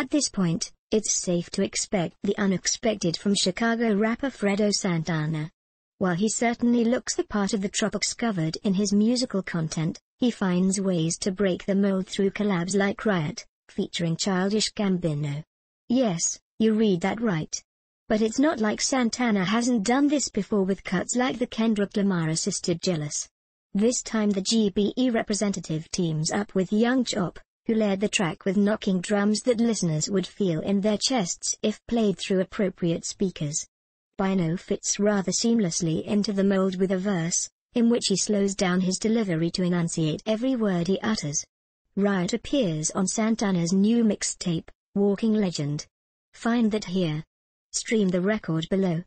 At this point, it's safe to expect the unexpected from Chicago rapper Fredo Santana. While he certainly looks the part of the tropics covered in his musical content, he finds ways to break the mold through collabs like Riot, featuring Childish Gambino. Yes, you read that right. But it's not like Santana hasn't done this before with cuts like the Kendrick Lamar-assisted Jealous. This time the GBE representative teams up with Young Chop, who led the track with knocking drums that listeners would feel in their chests if played through appropriate speakers. Bino fits rather seamlessly into the mold with a verse, in which he slows down his delivery to enunciate every word he utters. Riot appears on Santana's new mixtape, Walking Legend. Find that here. Stream the record below.